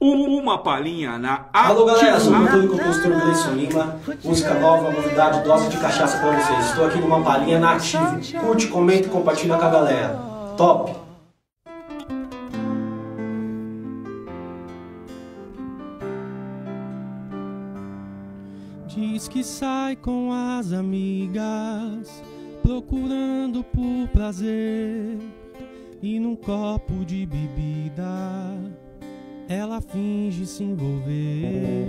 Uma palhinha na Alô galera, sou o Ativa- e compositor Gleison Lima. Música nova, novidade, dose de cachaça pra vocês. Estou aqui numa palhinha na Ativo. Curte, comenta e compartilha com a galera. Top! Diz que sai com as amigas, procurando por prazer. E num copo de bebida, ela finge se envolver.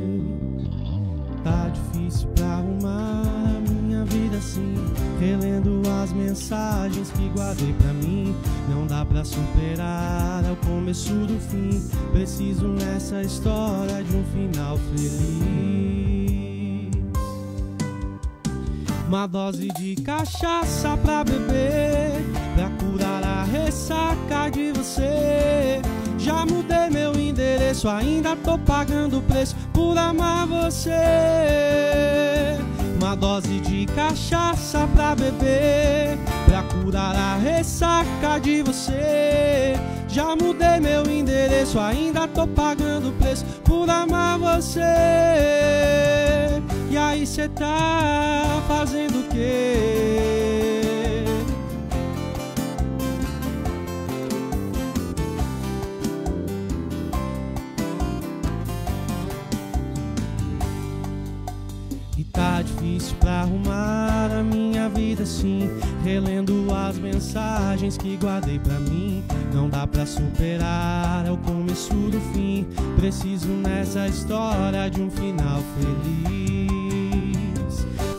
Tá difícil pra arrumar a minha vida assim. Relendo as mensagens que guardei pra mim. Não dá pra superar, é o começo do fim. Preciso nessa história de um final feliz. Uma dose de cachaça pra beber, endereço, ainda tô pagando preço por amar você. Uma dose de cachaça pra beber, pra curar a ressaca de você. Já mudei meu endereço, ainda tô pagando preço por amar você. E aí cê tá fazendo o quê? Tá difícil pra arrumar a minha vida assim. Relendo as mensagens que guardei pra mim. Não dá pra superar, é o começo do fim. Preciso nessa história de um final feliz.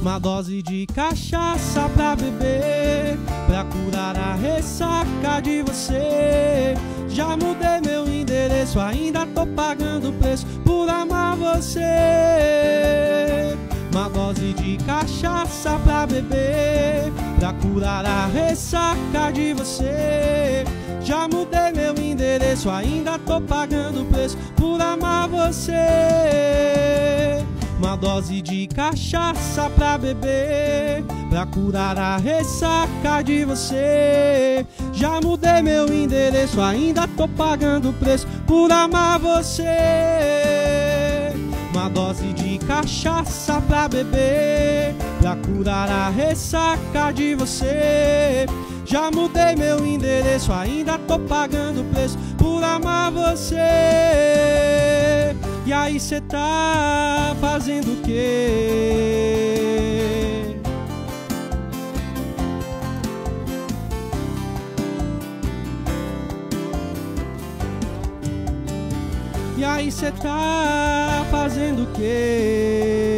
Uma dose de cachaça pra beber, pra curar a ressaca de você. Já mudei meu endereço, ainda tô pagando o preço por amar você. Uma dose de cachaça pra beber, pra curar a ressaca de você. Já mudei meu endereço, ainda tô pagando preço por amar você. Uma dose de cachaça pra beber, pra curar a ressaca de você. Já mudei meu endereço, ainda tô pagando preço por amar você. Uma dose de cachaça pra beber, pra curar a ressaca de você. Já mudei meu endereço, ainda tô pagando preço por amar você. E aí cê tá fazendo o quê? E aí cê tá fazendo o quê?